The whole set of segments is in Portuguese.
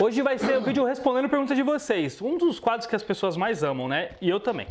Hoje vai ser o vídeo respondendo perguntas de vocês. Um dos quadros que as pessoas mais amam, né? E eu também.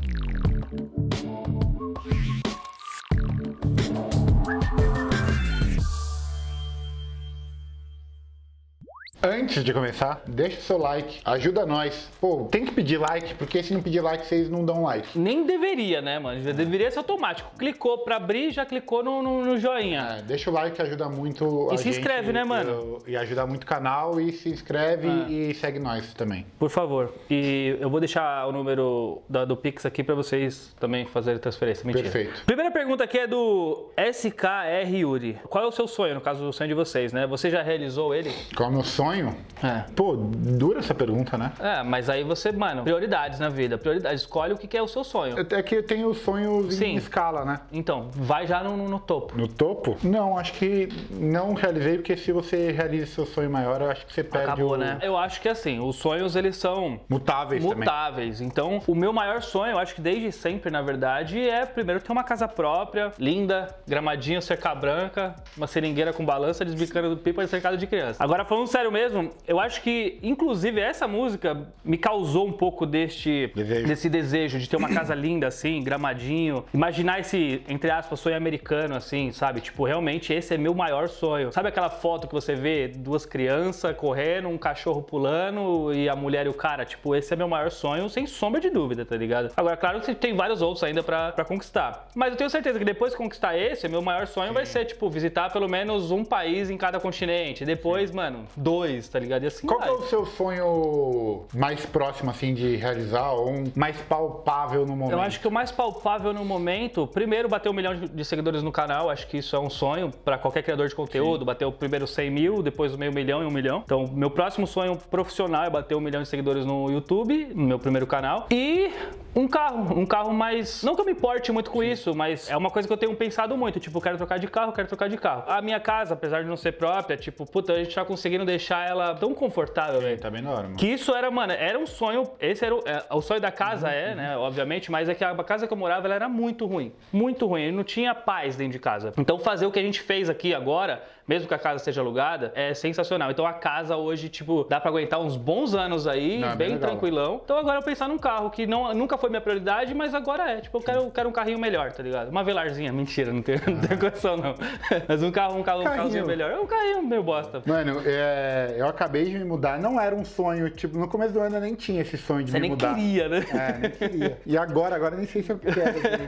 Antes de começar, deixa o seu like, ajuda nós. Pô, tem que pedir like, porque se não pedir like, vocês não dão like. Nem deveria, né, mano? Já deveria ser automático. Clicou pra abrir, já clicou no, no, no joinha. É, deixa o like, ajuda muito E a se gente, inscreve, né, mano? E, e ajuda muito o canal, e se inscreve Ah. e segue nós também. Por favor. E eu vou deixar o número da- do Pix aqui pra vocês também fazerem transferência. Mentira. Perfeito. Primeira pergunta aqui é do SKR Yuri. Qual é o seu sonho, no caso do sonho de vocês, né? Você já realizou ele? Qual é o meu sonho? É. Pô, dura essa pergunta, né? É, mas aí você, mano, prioridades na vida. Prioridades. Escolhe o que é o seu sonho. É que eu tenho sonhos Sim. em escala, né? Então, vai já no, no- topo. No topo? Não, acho que não realizei, porque se você realiza seu sonho maior, eu acho que você perde Acabou, o... né? Eu acho que assim, os sonhos eles são Mutáveis também. mutáveis. Então, o meu maior sonho, eu acho que desde sempre, na verdade, é primeiro ter uma casa própria, linda, gramadinho, cerca branca, uma seringueira com balança, desbicando do pipa e cercado de criança. Agora, falando sério mesmo, eu acho que, inclusive, essa música me causou um pouco deste Desejo. desse desejo de ter uma casa linda, assim, gramadinho. Imaginar esse, entre aspas, sonho americano, assim, sabe? Tipo, realmente esse é meu maior sonho. Sabe aquela foto que você vê duas crianças correndo, um cachorro pulando e a mulher e o cara? Tipo, esse é meu maior sonho, sem sombra de dúvida, tá ligado? Agora, claro que tem vários outros ainda pra, pra conquistar. Mas eu tenho certeza que depois que conquistar esse, meu maior sonho vai ser, tipo, visitar pelo menos um país em cada continente. Depois, mano, dois, tá ligado? E assim Qual que vai. é o seu sonho mais próximo, assim, de realizar, ou um mais palpável no momento? Eu acho que o mais palpável no momento, primeiro, bater um milhão de- seguidores no canal. Acho que isso é um sonho para qualquer criador de conteúdo. Bater o primeiro 100 mil, depois o meio milhão e um milhão. Então, meu próximo sonho profissional é bater um milhão de seguidores no YouTube, no meu primeiro canal. E um carro. Um carro mais. Não que eu me importe muito com isso, mas é uma coisa que eu tenho pensado muito. Tipo, quero trocar de carro, quero trocar de carro. A minha casa, apesar de não ser própria, tipo, puta, a gente tá conseguindo deixar ela tão confortável, velho. Tá bem da hora, mano. Que isso era, mano, era um sonho. Esse era o, é, o sonho da casa, é, né? Obviamente, mas é que a casa que eu morava ela era muito ruim. Muito ruim. E não tinha paz dentro de casa. Então, fazer o que a gente fez aqui agora, mesmo que a casa seja alugada, é sensacional. Então, a casa hoje, tipo, dá pra aguentar uns bons anos aí, Não, é bem tranquilão. Então, agora eu pensar num carro que não, nunca foi minha prioridade, mas agora é. Tipo, eu quero, eu quero um carrinho melhor, tá ligado? Uma velarzinha. Mentira, não tenho, não tenho condição, não. Mas um carro, um carro, um Carrinho. carrozinho melhor. É um carrinho meio bosta. Mano, é, eu acabei de me mudar, não era um sonho, tipo, no começo do ano eu nem tinha esse sonho de Você me nem mudar. queria, né? É, nem queria. E agora, agora nem sei se eu quero.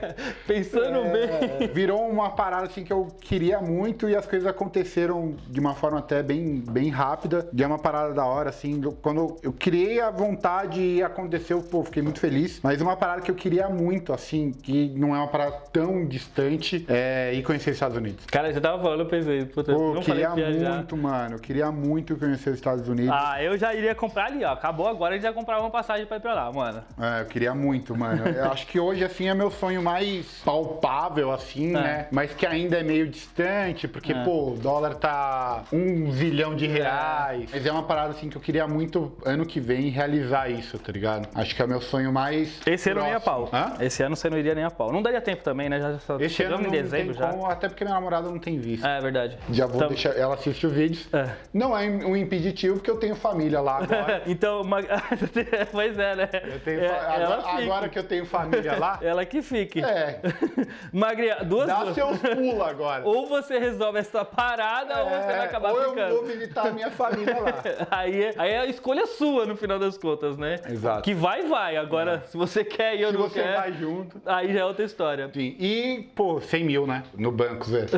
Pensando bem. É, virou uma parada assim que eu queria muito e as coisas aconteceram de uma forma até bem, bem rápida. E é uma parada da hora, assim. do- Quando eu criei a vontade e aconteceu, pô, fiquei muito feliz. Mas uma parada que eu queria muito, assim, que não é uma parada tão distante, é ir conhecer os Estados Unidos. Cara, você tava falando, eu pensei, puta, Pô, eu queria muito, mano. Eu queria muito conhecer os Estados Unidos. Ah, eu já iria comprar ali, ó. Acabou agora, a gente já comprar uma passagem pra ir pra lá, mano. É, eu queria muito, mano. Eu acho que hoje, assim, é meu sonho mais palpável, assim, né? Mas que ainda é meio distante, porque, É. pô, o dólar tá um zilhão de reais. Mas é uma parada, assim, que eu queria muito, ano que vem, realizar isso, tá ligado? Acho que é o meu sonho mais Esse ano nem a pau. Hã? Esse ano você não iria nem a pau. Não daria tempo também, né? Já só Esse ano não em dezembro já. como, até porque minha namorada não tem visto. É verdade. Já vou Então- deixar, ela assiste os vídeos. É. Não é um impeditivo, porque eu tenho família lá agora. então, uma... pois é, né? Eu tenho É, agora, agora que eu tenho família lá, Ela que fique. é, Magri, duas dá duas. seus pulos agora. Ou você resolve essa parada ou você vai É, acabar ou eu ficando. vou visitar a minha família lá. Aí, é- aí é a escolha sua no final das contas, né? Exato. Que vai, vai. Agora, se você quer ir ou Se não você quer, vai junto. aí já é outra história. Sim. E, pô, 100 mil, né? No banco, Zé.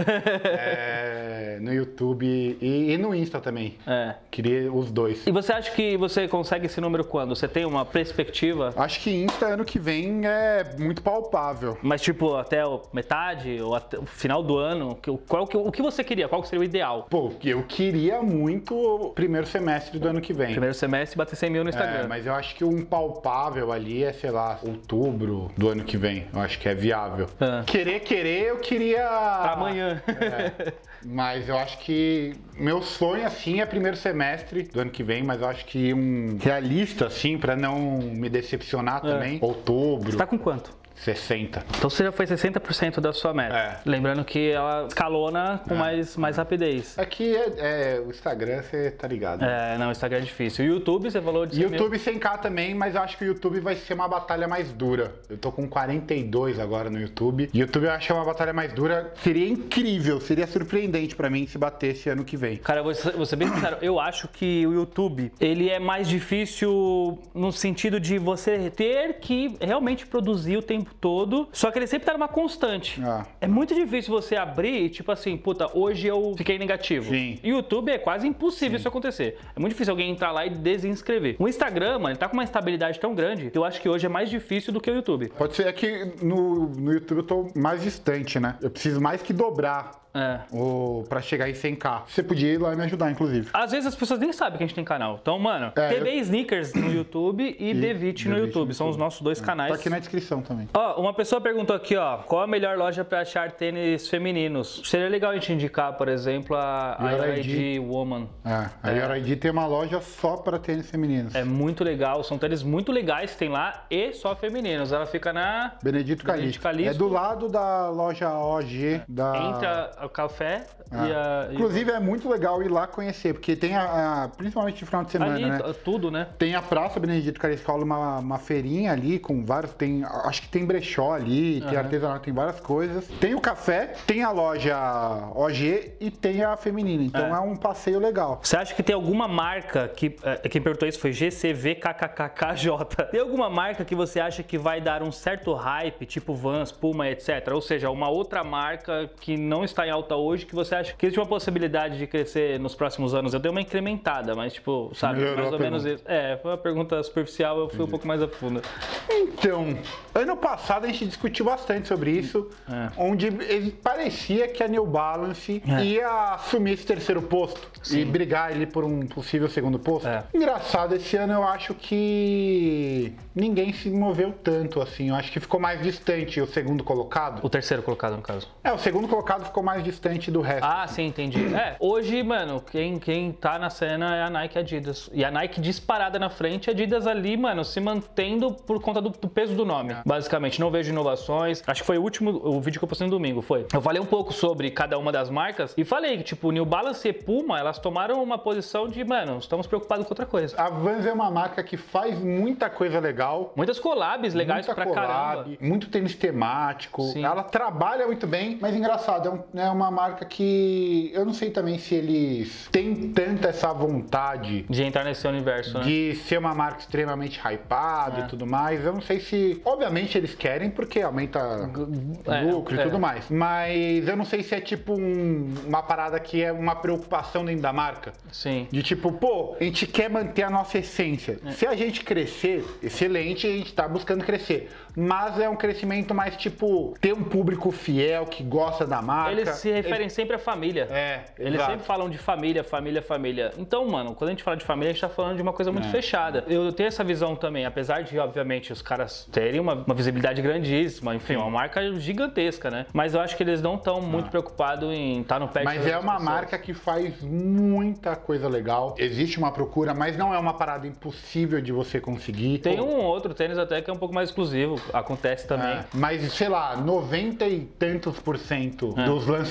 É, no YouTube e, e no Insta também. É. Queria os dois. E você acha que você consegue esse número quando? Você tem uma perspectiva? Acho que Insta ano que vem é muito palpável. Mas tipo, até metade ou até o final do ano, qual, que- o que você queria? Qual que seria o ideal? Pô, eu queria muito o primeiro semestre do ano que vem. Primeiro semestre bater 100 mil no É, Instagram. mas eu acho que um palpável ali é, sei lá, outubro do ano que vem. Eu acho que é viável. É. Querer, querer, eu queria. Pra amanhã. É, mas eu acho que meu sonho, assim, é primeiro semestre do ano que vem, mas eu acho que um realista, assim, pra não me decepcionar também, outubro. Você tá com quanto? 60. Então você já foi 60% da sua meta. É. Lembrando que ela escalona com mais, mais rapidez. É que é, é, o Instagram, você tá ligado. É, não, o Instagram é difícil. O YouTube, você falou de 100 mil. YouTube 100k também, mas eu acho que o YouTube vai ser uma batalha mais dura. Eu tô com 42 agora no YouTube. YouTube eu acho que é uma batalha mais dura. Seria incrível, seria surpreendente pra mim se batesse ano que vem. Cara, vou ser, vou ser bem sincero, eu acho que o YouTube, ele é mais difícil no sentido de você ter que realmente produzir o tempo todo, só que ele sempre tá numa constante. Ah. É muito difícil você abrir e, tipo assim, puta, hoje eu fiquei negativo. Sim. YouTube é quase impossível isso acontecer. É muito difícil alguém entrar lá e desinscrever. O Instagram, mano, ele tá com uma estabilidade tão grande que eu acho que hoje é mais difícil do que o YouTube. Pode ser é que no, no YouTube eu tô mais distante, né? Eu preciso mais que dobrar É. o, pra chegar em 100k. Você podia ir lá e me ajudar, inclusive. Às vezes as pessoas nem sabem que a gente tem canal. Então, mano, É, TB eu- Sneakers no YouTube e, Devit no Devit YouTube. no São os nossos dois canais. Tá aqui na descrição também. Ó, uma pessoa perguntou aqui, ó, qual a melhor loja pra achar tênis femininos? Seria legal a gente indicar, por exemplo, a IRD Woman. É, a Your ID tem uma loja só para tênis femininos. É muito legal, são tênis muito legais que tem lá e só femininos. Ela fica na Benedito Calixto. Benedito Calixto. É do lado da loja OG da. entre a- o café e a e Inclusive é muito legal ir lá conhecer, porque tem a, a- principalmente no final de semana, ali né? tudo, né? Tem a Praça Benedito Calixto, uma, uma feirinha ali com vários. Tem, acho que tem brechó ali, tem artesanato, tem várias coisas. Tem o café, tem a loja OG e tem a feminina. Então é, um passeio legal. Você acha que tem alguma marca que. eh, Quem perguntou isso foi GCVKKKJ. Tem alguma marca que você acha que vai dar um certo hype, tipo Vans, Puma, etc? Ou seja, uma outra marca que não está em alta hoje, que você acha que existe uma possibilidade de crescer nos próximos anos? Eu dei uma incrementada, mas, tipo, sabe, Melhorou mais ou menos pergunta. isso. É, foi uma pergunta superficial, eu fui um pouco mais a fundo. Então, ano passado a gente discutiu bastante sobre isso, É. onde parecia que a New Balance É. ia assumir esse terceiro posto e brigar ele por um possível segundo posto. É. Engraçado, esse ano eu acho que ninguém se moveu tanto assim. Eu acho que ficou mais distante o segundo colocado. O terceiro colocado, no caso. É, o segundo colocado ficou mais distante do resto. Ah, sim, entendi. É, hoje, mano, quem, quem tá na cena é a Nike e a Adidas. E a Nike disparada na frente, a Adidas ali, mano, se mantendo por conta do, do peso do nome. Basicamente, não vejo inovações. Acho que foi o último, o vídeo que eu postei no domingo, foi. Eu falei um pouco sobre cada uma das marcas e falei que, tipo, New Balance e Puma, elas tomaram uma posição de, mano, estamos preocupados com outra coisa. A Vans é uma marca que faz muita coisa legal. Muitas collabs legais Muita pra caramba. collab, muito tênis temático. Sim. Ela trabalha muito bem, mas engraçado, é, um- é uma marca que eu não sei também se eles têm tanta essa vontade De entrar nesse universo, né? de ser uma marca extremamente hypada É. e tudo mais. Eu não sei se. Obviamente eles querem, porque aumenta é, lucro é. e tudo mais. Mas eu não sei se é tipo um- uma parada que é uma preocupação dentro da marca. Sim. De tipo, pô, a gente quer manter a nossa essência. É. Se a gente crescer, excelente, a gente tá buscando crescer. Mas é um crescimento mais tipo, ter um público fiel que gosta da marca. Eles se referem sempre à família. É, Eles exato. sempre falam de família, família, família. Então, mano, quando a gente fala de família, a gente tá falando de uma coisa É. muito fechada. Eu tenho essa visão também, apesar de, obviamente, os caras terem uma, uma visibilidade grandíssima, enfim, uma marca gigantesca, né? Mas eu acho que eles não estão muito preocupados em estar no pé de Mas é uma pessoas. marca que faz muita coisa legal. Existe uma procura, mas não é uma parada impossível de você conseguir. Tem um outro tênis até que é um pouco mais exclusivo, acontece também. É, mas, sei lá, 90 e tantos por cento É. dos lançamentos,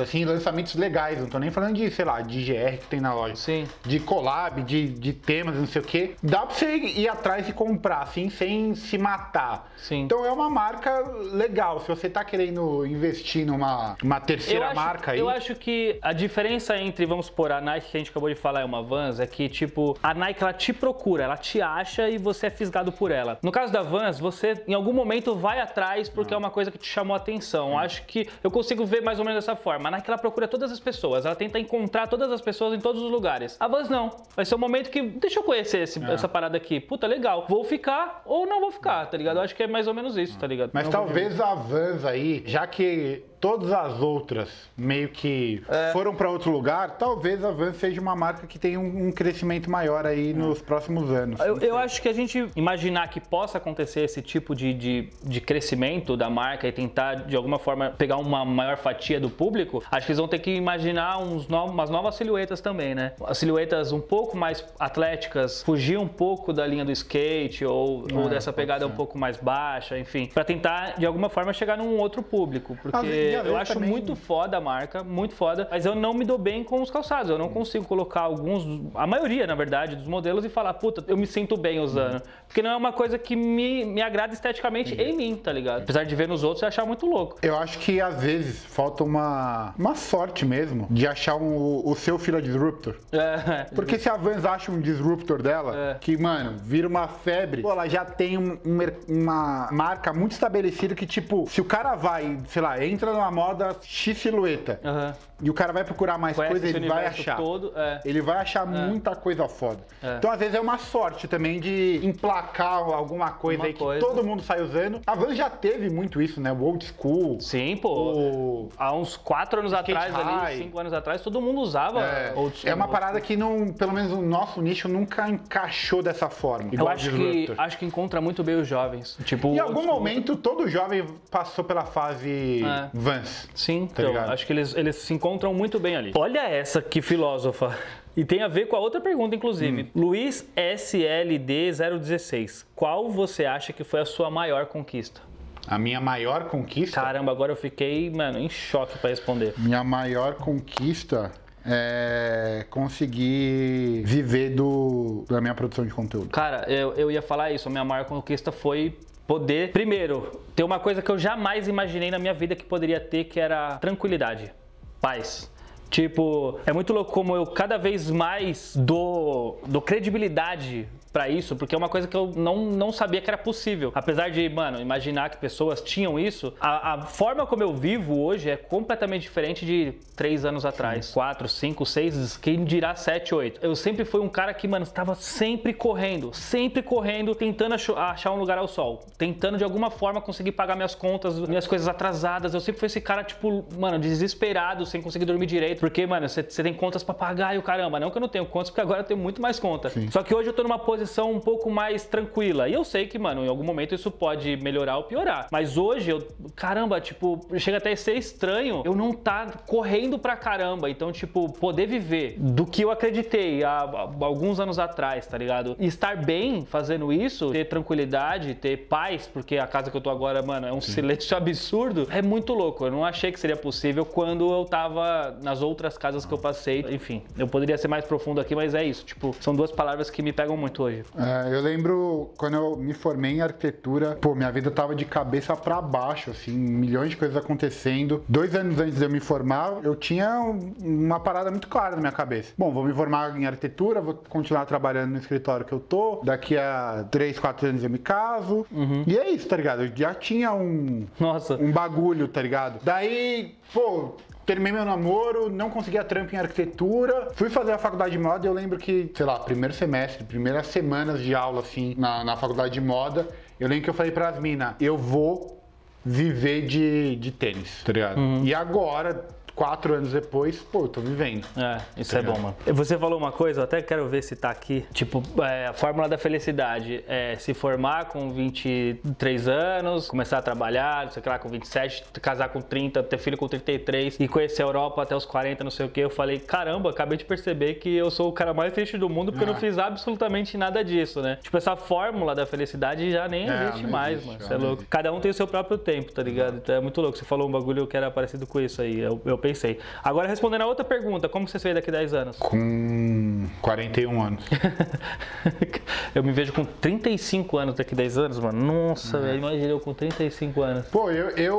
assim, lançamentos legais, não tô nem falando de, sei lá, de GR que tem na loja. Sim. De collab, de, de temas, não sei o quê. Dá pra você ir atrás e comprar, assim, sem se matar. Sim. Então é uma marca legal. Se você tá querendo investir numa uma terceira acho, marca aí. eu acho que a diferença entre, vamos supor, a Nike que a gente acabou de falar é uma Vans, é que, tipo, a Nike ela te procura, ela te acha e você é fisgado por ela. No caso da Vans, você em algum momento vai atrás porque é uma coisa que te chamou a atenção. Acho que eu consigo ver mais ou menos dessa forma. A Nike ela procura todas as pessoas, ela tenta encontrar todas as pessoas em todos os lugares. A Vans não. Vai ser um momento que, deixa eu conhecer esse- essa parada aqui. Puta, legal. Vou ficar ou não vou ficar, tá ligado? Eu acho que é mais ou menos isso, tá ligado? Mas Não talvez a Vans aí, já que todas as outras meio que É. foram para outro lugar, talvez a Vans seja uma marca que tenha um, um crescimento maior aí nos próximos anos. Eu, eu acho que a gente imaginar que possa acontecer esse tipo de, de, de crescimento da marca e tentar, de alguma forma, pegar uma maior fatia do público, acho que eles vão ter que imaginar uns no- umas novas silhuetas também, né? As silhuetas um pouco mais atléticas, fugir um pouco da linha do skate ou, ou É, dessa pode pegada um pouco mais baixa, enfim, pra tentar, de alguma forma, chegar num outro público. Porque às eu acho também- muito foda a marca, muito foda, mas eu não me dou bem com os calçados. Eu não consigo colocar alguns, a maioria, na verdade, dos modelos e falar, puta, eu me sinto bem usando. Porque não é uma coisa que me, me agrada esteticamente em mim, tá ligado? Apesar de ver nos outros e achar muito louco. Eu acho que às vezes falta uma, uma sorte mesmo de achar um- o seu fila disruptor. É. Porque se a Vans acha um disruptor dela, É. que, mano, vira uma febre, pô, ela já tem um- um uma marca muito estabelecida que, tipo, se o cara vai, sei lá, entra numa moda X silhueta Aham. e o cara vai procurar mais Conhece coisa, ele vai achar. todo, é. Ele vai achar muita coisa foda. É. Então, às vezes, é uma sorte também de emplacar alguma coisa Uma aí que coisa. todo mundo sai usando. A Vans já teve muito isso, né? O old school. Sim, pô. O... Há uns quatro anos Skate atrás, high. ali, cinco anos atrás, todo mundo usava É, old school. é uma parada que não, pelo menos o nosso nicho nunca encaixou dessa forma. Eu igual acho que, acho que encontra muito bem os jovens. Tipo, Em algum momento, todo jovem passou pela fase É. Vans. Sim, Tá então, ligado? acho que eles, eles se encontram muito bem ali. Olha essa que filósofa. E tem a ver com a outra pergunta, inclusive. Hum. Luiz SLD016. Qual você acha que foi a sua maior conquista? A minha maior conquista. Caramba, agora eu fiquei, mano, em choque pra responder. Minha maior conquista é conseguir viver do, da minha produção de conteúdo. Cara, eu, eu ia falar isso. A minha maior conquista foi poder, primeiro, ter uma coisa que eu jamais imaginei na minha vida que poderia ter, que era tranquilidade, paz. Tipo, é muito louco como eu cada vez mais dou, dou credibilidade pra isso, porque é uma coisa que eu não, não sabia que era possível. Apesar de, mano, imaginar que pessoas tinham isso, a, a forma como eu vivo hoje é completamente diferente de três anos atrás. Quatro, cinco, seis, quem dirá sete, oito. Eu sempre fui um cara que, mano, estava sempre correndo, sempre correndo, tentando achar um lugar ao sol, tentando de alguma forma conseguir pagar minhas contas, minhas coisas atrasadas. Eu sempre fui esse cara, tipo, mano, desesperado, sem conseguir dormir direito, porque, mano, você você tem contas pra pagar e o caramba. Não que eu não tenho contas, porque agora eu tenho muito mais conta. Só que hoje eu tô numa posição um pouco mais tranquila. E eu sei que, mano, em algum momento isso pode melhorar ou piorar. Mas hoje eu, caramba, tipo, chega até a ser estranho eu não tá correndo pra caramba. Então, tipo, poder viver do que eu acreditei há, há alguns anos atrás, tá ligado? E estar bem fazendo isso, ter tranquilidade, ter paz, porque a casa que eu tô agora, mano, é um silêncio absurdo, é muito louco. Eu não achei que seria possível quando eu tava nas outras casas que eu passei. Enfim, eu poderia ser mais profundo aqui, mas é isso. Tipo, são duas palavras que me pegam muito hoje. É, eu lembro quando eu me formei em arquitetura, pô, minha vida tava de cabeça pra baixo, assim, milhões de coisas acontecendo. Dois anos antes de eu me formar, eu tinha um- uma parada muito clara na minha cabeça. Bom, vou me formar em arquitetura, vou continuar trabalhando no escritório que eu tô. Daqui a três, quatro anos eu me caso. E é isso, tá ligado? Eu já tinha um, Nossa. um bagulho, tá ligado? Daí, pô, terminei meu namoro, não conseguia trampo em arquitetura, fui fazer a faculdade de moda e eu lembro que, sei lá, primeiro semestre, primeiras semanas de aula, assim, na, na faculdade de moda, eu lembro que eu falei pras minas, eu vou viver de, de tênis, tá ligado? E agora, quatro anos depois, pô, eu tô vivendo. É, isso é bom, mano. Você falou uma coisa, eu até quero ver se tá aqui. Tipo, é, a fórmula da felicidade é se formar com 23 anos, começar a trabalhar, sei lá, com 27, casar com 30, ter filho com 33 e conhecer a Europa até os 40, não sei o que. Eu falei, caramba, acabei de perceber que eu sou o cara mais triste do mundo porque eu não Ah. fiz absolutamente nada disso, né? Tipo, essa fórmula da felicidade já nem É, existe não mais, existe, mano. Você é não louco. Cada um tem o seu próprio tempo, tá ligado? Então é muito louco. Você falou um bagulho que era parecido com isso aí. Eu, eu pensei. Agora, respondendo a outra pergunta, como você se vê daqui a 10 anos? Com 41 anos. eu me vejo com 35 anos daqui a 10 anos, mano. Nossa, velho, imagina eu com 35 anos. Pô, eu, eu,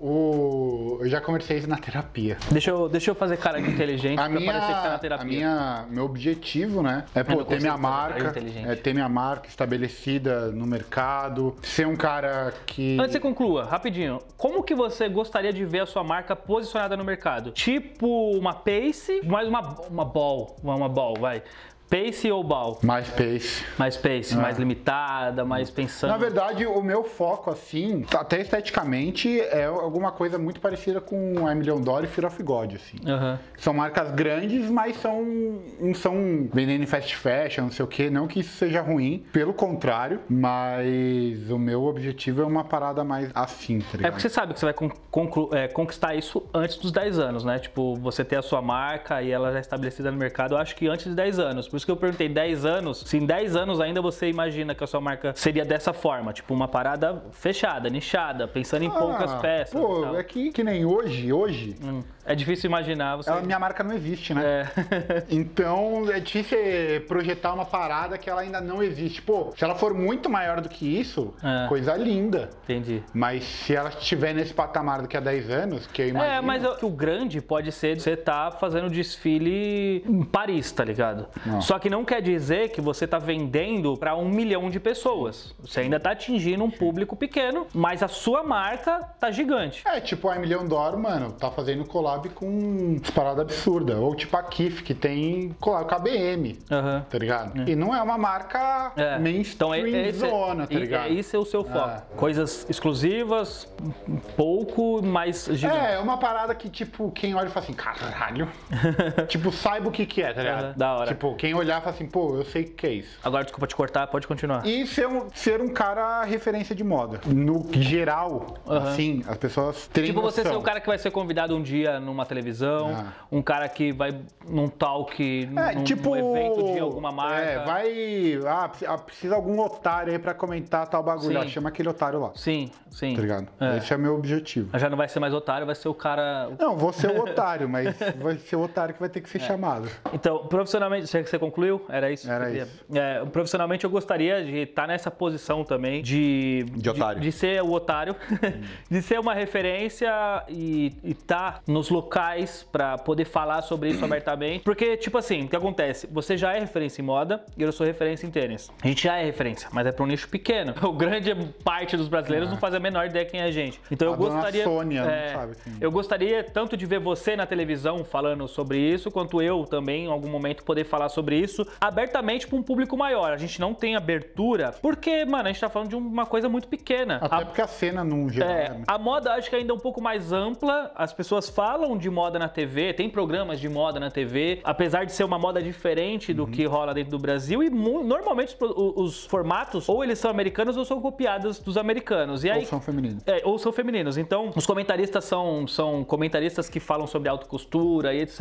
o- eu já conversei isso na terapia. Deixa eu, deixa eu fazer cara de inteligente A pra minha, parecer que tá na a terapia. minha, meu objetivo, né, é pô, não ter minha de marca, inteligente. é ter minha marca estabelecida no mercado, ser um cara que Antes você conclua, rapidinho, como que você gostaria de ver a sua marca posicionada no mercado? Tipo uma Pace, mais uma, uma Ball, uma, uma Ball, vai. right? Pace ou Ball? Mais pace. Mais Pace, mais limitada, mais pensando. Na verdade, o meu foco, assim, até esteticamente, é alguma coisa muito parecida com a Million Dollar e Fear of God, assim. Aham. São marcas grandes, mas são não são vendendo em fast fashion, não sei o que. Não que isso seja ruim, pelo contrário. Mas o meu objetivo é uma parada mais assim, tá É ligado? porque você sabe que você vai con- é, conquistar isso antes dos 10 anos, né? Tipo, você ter a sua marca e ela já estabelecida no mercado, eu acho que antes de 10 anos. Por isso que eu perguntei 10 anos, se em 10 anos ainda você imagina que a sua marca seria dessa forma, tipo uma parada fechada, nichada, pensando em poucas Ah, peças. e Pô, é que, que nem hoje, hoje, Hum, é difícil imaginar você. a minha marca não existe, né? É. Então é difícil projetar uma parada que ela ainda não existe. Pô, se ela for muito maior do que isso, É. coisa linda. Entendi. Mas se ela estiver nesse patamar daqui a 10 anos, que eu imagino. É, mas eu- o grande pode ser você tá fazendo desfile em Paris, tá ligado? Não. Só que não quer dizer que você tá vendendo para um milhão de pessoas. Você ainda tá atingindo um público pequeno, mas a sua marca tá gigante. É, tipo a Emilion Doro, mano, tá fazendo collab com umas paradas absurdas. Ou tipo a Kif, que tem collab com a BM, Aham. tá ligado? E não é uma marca É. mainstream Então é, zona, tá ligado? é esse é o seu foco. Ah. Coisas exclusivas, pouco mais gigante. É, é uma parada que, tipo, quem olha e fala assim, caralho. tipo, saiba o que que é, tá ligado? Aham, da hora. Tipo, quem olhar e fala assim, pô, eu sei o que é isso. Agora, desculpa te cortar, pode continuar. E ser um, ser um cara referência de moda. No geral, Aham. assim, as pessoas terem Tipo, você ser noção. o cara que vai ser convidado um dia numa televisão, Ah. um cara que vai num talk, É, num, tipo. num evento de alguma marca. É, vai. Ah, precisa- ah, precisa algum otário aí pra comentar tal bagulho. Sim. Chama aquele otário lá. Sim, sim. Tá ligado? É. Esse é o meu objetivo. Já não vai ser mais otário, vai ser o cara. Não, vou ser o otário, mas vai ser o otário que vai ter que É. ser chamado. Então, profissionalmente, você você concluiu? Era isso? Era que isso. É, profissionalmente, eu gostaria de estar nessa posição também de. De otário. De, ser o otário, de ser uma referência e estar nos locais pra poder falar sobre isso abertamente. Porque, tipo assim, o que acontece? Você já é referência em moda e eu sou referência em tênis. A gente já é referência, mas é pra um nicho pequeno. O grande parte dos brasileiros não faz a menor ideia quem é a gente. Então A eu gostaria. Sônia não é, sabe, assim. Eu gostaria tanto de ver você na televisão falando sobre isso, quanto eu também, em algum momento, poder falar sobre isso abertamente para um público maior. A gente não tem abertura, porque, mano, a gente tá falando de uma coisa muito pequena. Até A- porque a cena, num geral. é, é- a moda acho que ainda é um pouco mais ampla. As pessoas falam de moda na TV, tem programas de moda na TV, apesar de ser uma moda diferente Uhum. do que rola dentro do Brasil. E normalmente os os, formatos, ou eles são americanos ou são copiados dos americanos. E aí, Ou são femininos. é, ou são femininos. Então, os comentaristas são, são comentaristas que falam sobre alta costura e etc.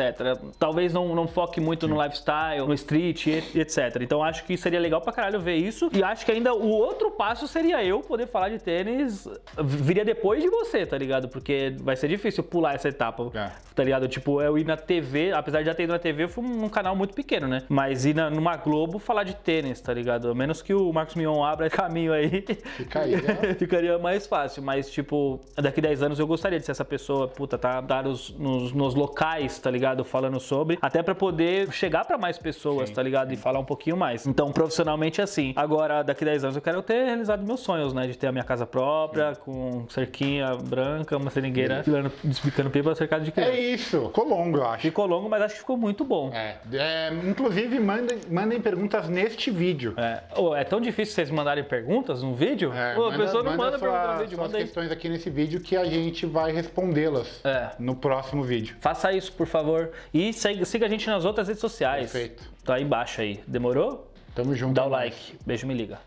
Talvez não, não foque muito no lifestyle, no street e etc. Então, acho que seria legal pra caralho ver isso. E acho que ainda o outro passo seria eu poder falar de tênis. Viria depois de você, tá ligado? Porque vai ser difícil pular essa etapa. É. Tá ligado? Tipo, eu ir na TV, apesar de já ter ido na TV, eu fui num canal muito pequeno, né? Mas ir na- numa Globo falar de tênis, tá ligado? A menos que o Marcos Mion abra caminho aí. Fica aí, né? Ficaria mais fácil, mas tipo, daqui 10 anos eu gostaria de ser essa pessoa, puta, tá, tá nos, nos, nos locais, tá ligado? Falando sobre, até pra poder chegar pra mais pessoas, tá ligado? E falar um pouquinho mais. Então, profissionalmente assim. Agora, daqui 10 anos eu quero ter realizado meus sonhos, né? De ter a minha casa própria, com cerquinha branca, uma seringueira, despicando pipa cercado de É criança. isso. Ficou longo, eu acho. Ficou longo, mas acho que ficou muito bom. É, é, inclusive, mandem, mandem perguntas neste vídeo. É, Ô, é tão difícil vocês mandarem perguntas num vídeo? É, Ô, a pessoa não manda, sua- pergunta no vídeo, manda questões aqui nesse vídeo que a gente vai respondê-las É. no próximo vídeo. Faça isso, por favor. E siga, siga a gente nas outras redes sociais. Perfeito. Tá aí embaixo aí. Demorou? Tamo junto. Dá o é like. Beijo, me liga.